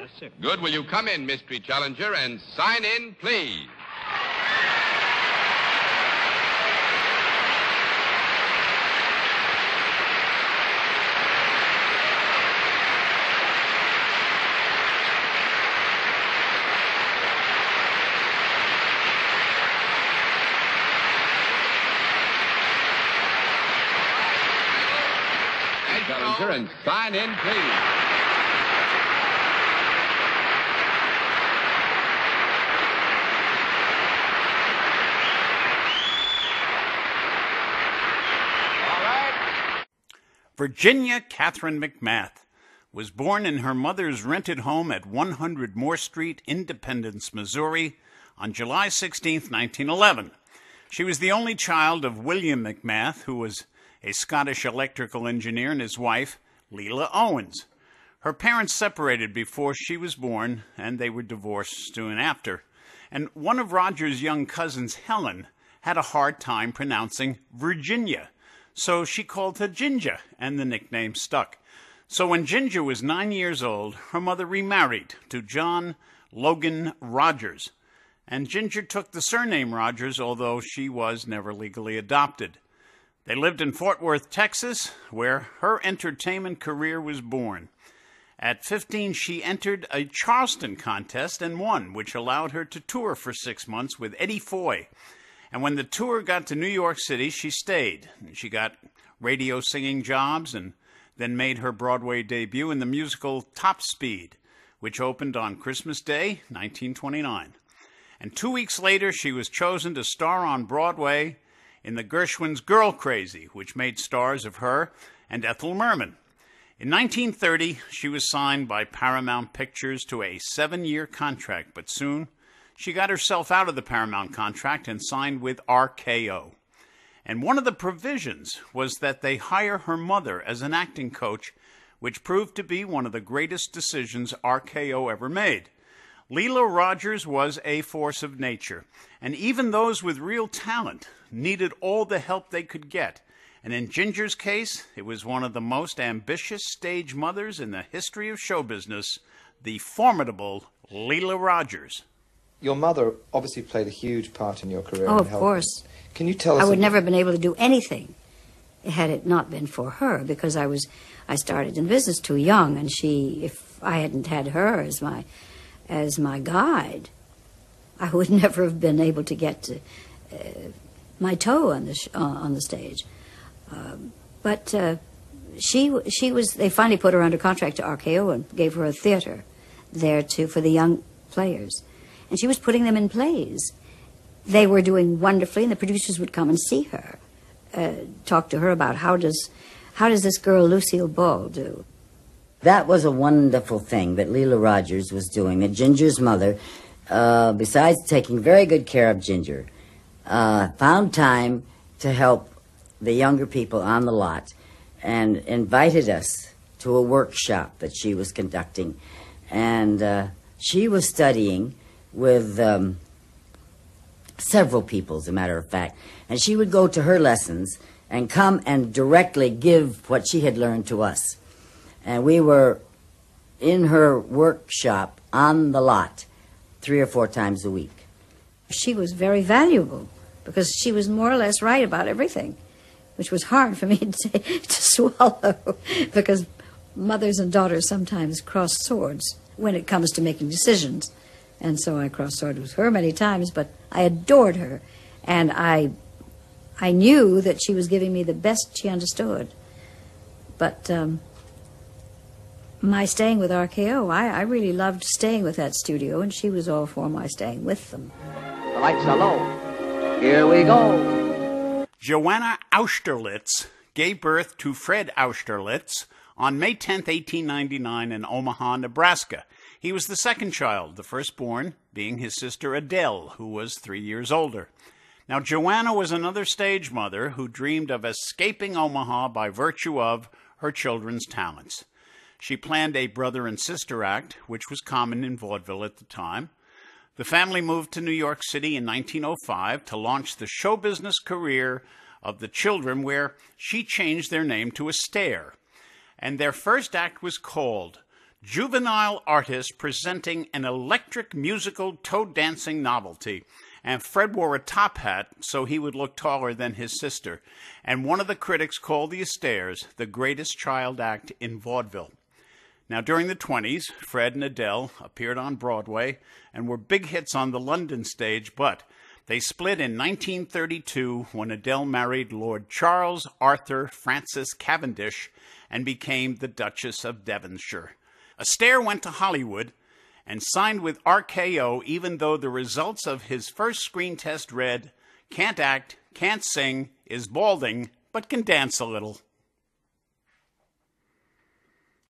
Yes, sir. Good. Will you come in, mystery challenger, and sign in, please? Challenger, and sign in, please. Virginia Catherine McMath was born in her mother's rented home at 100 Moore Street, Independence, Missouri, on July 16, 1911. She was the only child of William McMath, who was a Scottish electrical engineer, and his wife, Leila Owens. Her parents separated before she was born, and they were divorced soon after. And one of Rogers' young cousins, Helen, had a hard time pronouncing Virginia so she called her Ginger, and the nickname stuck. So when Ginger was nine years old, her mother remarried to John Logan Rogers, and Ginger took the surname Rogers, although she was never legally adopted. They lived in Fort Worth, Texas, where her entertainment career was born. At 15, she entered a Charleston contest and won, which allowed her to tour for six months with Eddie Foy and when the tour got to New York City, she stayed. She got radio singing jobs and then made her Broadway debut in the musical Top Speed, which opened on Christmas Day, 1929. And two weeks later, she was chosen to star on Broadway in the Gershwin's Girl Crazy, which made stars of her and Ethel Merman. In 1930, she was signed by Paramount Pictures to a seven year contract, but soon she got herself out of the Paramount contract and signed with RKO. And one of the provisions was that they hire her mother as an acting coach, which proved to be one of the greatest decisions RKO ever made. Leila Rogers was a force of nature, and even those with real talent needed all the help they could get. And in Ginger's case, it was one of the most ambitious stage mothers in the history of show business, the formidable Leila Rogers your mother obviously played a huge part in your career. Oh, of course. Can you tell us? I would never have been able to do anything had it not been for her, because I was, I started in business too young, and she, if I hadn't had her as my, as my guide, I would never have been able to get to, uh, my toe on the sh- uh, on the stage. Um, but uh, she she was. They finally put her under contract to RKO and gave her a theater there too for the young players and she was putting them in plays. They were doing wonderfully, and the producers would come and see her, uh, talk to her about how does how does this girl Lucille Ball do. That was a wonderful thing that Leila Rogers was doing. That Ginger's mother, uh, besides taking very good care of Ginger, uh, found time to help the younger people on the lot and invited us to a workshop that she was conducting. And uh, she was studying with um, several people, as a matter of fact. And she would go to her lessons and come and directly give what she had learned to us. And we were in her workshop on the lot three or four times a week. She was very valuable because she was more or less right about everything, which was hard for me to, to swallow because mothers and daughters sometimes cross swords when it comes to making decisions. And so I crossed swords with her many times, but I adored her. And I, I knew that she was giving me the best she understood. But um, my staying with RKO, I, I really loved staying with that studio, and she was all for my staying with them. The lights are low. Here we go. Joanna Austerlitz gave birth to Fred Austerlitz on May 10, 1899, in Omaha, Nebraska. He was the second child, the firstborn being his sister Adele, who was three years older. Now, Joanna was another stage mother who dreamed of escaping Omaha by virtue of her children's talents. She planned a brother and sister act, which was common in vaudeville at the time. The family moved to New York City in 1905 to launch the show business career of the children, where she changed their name to Astaire. And their first act was called juvenile artist presenting an electric musical toe dancing novelty. And Fred wore a top hat so he would look taller than his sister. And one of the critics called The Astaires the greatest child act in vaudeville. Now, during the 20s, Fred and Adele appeared on Broadway and were big hits on the London stage, but they split in 1932 when Adele married Lord Charles Arthur Francis Cavendish and became the Duchess of Devonshire. Astaire went to Hollywood and signed with RKO even though the results of his first screen test read, can't act, can't sing, is balding, but can dance a little.